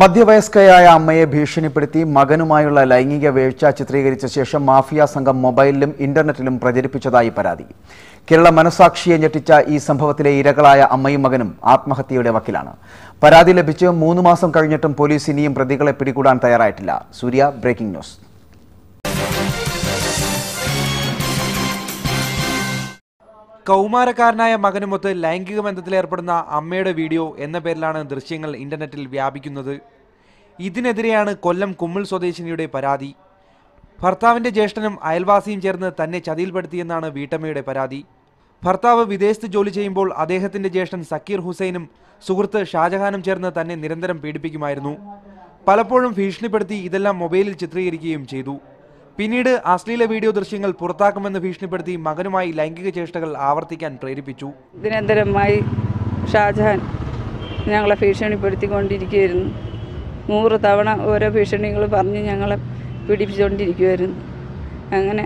മധ്യവയസ്കയായ അമ്മയെ ഭീഷണിപ്പെടുത്തി മകനുമായുള്ള ലൈംഗിക വീഴ്ച ചിത്രീകരിച്ച ശേഷം മാഫിയ സംഘം മൊബൈലിലും ഇന്റർനെറ്റിലും പ്രചരിപ്പിച്ചതായി പരാതി. കേരള മനസാക്ഷിയെ ഞെട്ടിച്ച ഈ സംഭവത്തിലെ ഇരകളായ അമ്മയും മകനും ആത്മഹത്യയുടെ വക്കിലാണ്. പരാതി ലഭിച്ച് മൂന്ന് മാസം കഴിഞ്ഞിട്ടും പോലീസ് ഇനിയും പ്രതികളെ പിടികൂടാൻ തയ്യാറായിട്ടില്ല. സൂര്യ ബ്രേക്കിംഗ് ന്യൂസ്. കൗമാരക്കാരനായ മകനുമൊത്ത് ലൈംഗിക ബന്ധത്തിലേർപ്പെടുന്ന അമ്മയുടെ വീഡിയോ എന്ന പേരിലാണ് ദൃശ്യങ്ങൾ ഇന്റർനെറ്റിൽ വ്യാപിക്കുന്നത്. ഇതിനെതിരെയാണ് കൊല്ലം കുമ്മിൾ സ്വദേശിനിയുടെ പരാതി. ഭർത്താവിന്റെ ജ്യേഷ്ഠനും അയൽവാസിയും ചേർന്ന് തന്നെ ചതിയിൽപ്പെടുത്തിയെന്നാണ് വീട്ടമ്മയുടെ പരാതി. ഭർത്താവ് വിദേശത്ത് ജോലി ചെയ്യുമ്പോൾ അദ്ദേഹത്തിന്റെ ജ്യേഷ്ഠൻ സക്കീർ ഹുസൈനും സുഹൃത്ത് ഷാജഹാനും ചേർന്ന് തന്നെ നിരന്തരം പീഡിപ്പിക്കുമായിരുന്നു. പലപ്പോഴും ഭീഷണിപ്പെടുത്തി ഇതെല്ലാം മൊബൈലിൽ ചിത്രീകരിക്കുകയും ചെയ്തു. പിന്നീട് അശ്ലീല വീഡിയോ ദൃശ്യങ്ങൾ പുറത്താക്കുമെന്ന് ഭീഷണിപ്പെടുത്തി മകനുമായി ലൈംഗിക ചേഷ്ടകൾ ആവർത്തിക്കാൻ പ്രേരിപ്പിച്ചു. നിരന്തരമായി ഷാജഹാൻ ഞങ്ങളെ ഭീഷണിപ്പെടുത്തിക്കൊണ്ടിരിക്കുകയായിരുന്നു. നൂറ് തവണ ഓരോ ഭീഷണികൾ പറഞ്ഞ് ഞങ്ങളെ പീഡിപ്പിച്ചുകൊണ്ടിരിക്കുമായിരുന്നു അങ്ങനെ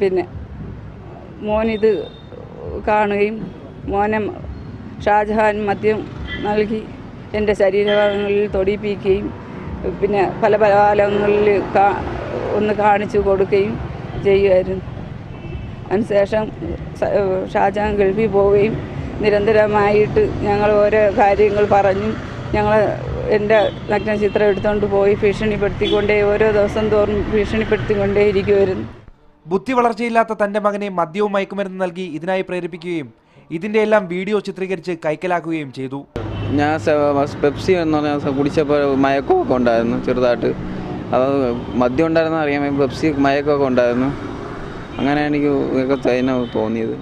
പിന്നെ മോനിത് കാണുകയും മോനെ ഷാജഹാൻ മദ്യം നൽകി എന്റെ ശരീരഭാഗങ്ങളിൽ തൊടിയിപ്പിക്കുകയും പിന്നെ പല പല കാലങ്ങളിൽ കാ ഒന്ന് കാണിച്ചു കൊടുക്കുകയും ചെയ്യുമായിരുന്നു. അതിനുശേഷം ഷാജാൻ ഷാജഹാൻ ഗൾഫിൽ പോവുകയും നിരന്തരമായിട്ട് ഞങ്ങൾ ഓരോ കാര്യങ്ങൾ പറഞ്ഞു. ഞങ്ങൾ എന്റെ നഗ്നചിത്രം എടുത്തുകൊണ്ട് പോയി ഭീഷണിപ്പെടുത്തിക്കൊണ്ടേ ഓരോ ദിവസം തോറും ഭീഷണിപ്പെടുത്തിക്കൊണ്ടേ ഇരിക്കുമായിരുന്നു ബുദ്ധി വളർച്ചയില്ലാത്ത തന്റെ മകനെ മദ്യവും മയക്കുമരുന്ന് നൽകി ഇതിനായി പ്രേരിപ്പിക്കുകയും ഇതിന്റെ എല്ലാം വീഡിയോ ചിത്രീകരിച്ച് കൈക്കലാക്കുകയും ചെയ്തു. ഞാൻ പെപ്സി എന്ന് പറഞ്ഞാൽ കുടിച്ചപ്പോൾ മയക്കമൊക്കെ ഉണ്ടായിരുന്നു ചെറുതായിട്ട്. അത് മദ്യം ഉണ്ടായിരുന്ന അറിയാം പെപ്സി മയക്കൊക്കെ ഉണ്ടായിരുന്നു. അങ്ങനെ എനിക്ക് തന്നെ തോന്നിയത്.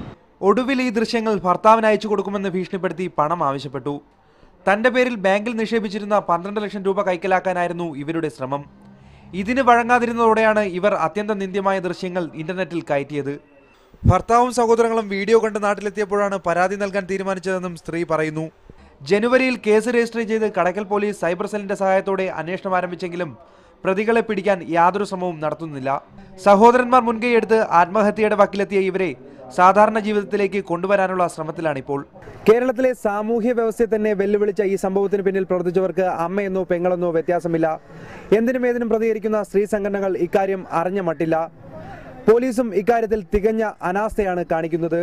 ഒടുവിൽ ഈ ദൃശ്യങ്ങൾ ഭർത്താവിന് അയച്ചു കൊടുക്കുമെന്ന് ഭീഷണിപ്പെടുത്തി പണം ആവശ്യപ്പെട്ടു. തന്റെ പേരിൽ ബാങ്കിൽ നിക്ഷേപിച്ചിരുന്ന പന്ത്രണ്ട് ലക്ഷം രൂപ കൈക്കലാക്കാനായിരുന്നു ഇവരുടെ ശ്രമം. ഇതിന് വഴങ്ങാതിരുന്നതോടെയാണ് ഇവർ അത്യന്തം നിന്ദ്യമായ ദൃശ്യങ്ങൾ ഇന്റർനെറ്റിൽ കയറ്റിയത്. ഭർത്താവും സഹോദരങ്ങളും വീഡിയോ കണ്ട് നാട്ടിലെത്തിയപ്പോഴാണ് പരാതി നൽകാൻ തീരുമാനിച്ചതെന്നും സ്ത്രീ പറയുന്നു. ജനുവരിയിൽ കേസ് രജിസ്റ്റർ ചെയ്ത് കടക്കൽ പോലീസ് സൈബർ സെല്ലിന്റെ സഹായത്തോടെ അന്വേഷണം ആരംഭിച്ചെങ്കിലും പ്രതികളെ പിടിക്കാൻ യാതൊരു ശ്രമവും നടത്തുന്നില്ല. സഹോദരന്മാർ മുൻകൈയെടുത്ത് ആത്മഹത്യയുടെ വക്കിലെത്തിയ ഇവരെ സാധാരണ ജീവിതത്തിലേക്ക് കൊണ്ടുവരാനുള്ള ശ്രമത്തിലാണിപ്പോൾ. കേരളത്തിലെ സാമൂഹ്യ വ്യവസ്ഥയെ തന്നെ വെല്ലുവിളിച്ച ഈ സംഭവത്തിന് പിന്നിൽ പ്രവർത്തിച്ചവർക്ക് അമ്മയെന്നോ പെങ്ങളെന്നോ വ്യത്യാസമില്ല. എന്തിനും ഏതിനും പ്രതികരിക്കുന്ന സ്ത്രീ സംഘടനകൾ ഇക്കാര്യം അറിഞ്ഞ മട്ടില്ല. പോലീസും ഇക്കാര്യത്തിൽ തികഞ്ഞ അനാസ്ഥയാണ് കാണിക്കുന്നത്.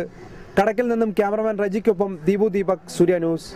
കടക്കിൽ നിന്നും ക്യാമറമാൻ റജിക്കൊപ്പം ദീപു ദീപക് സൂര്യ ന്യൂസ്.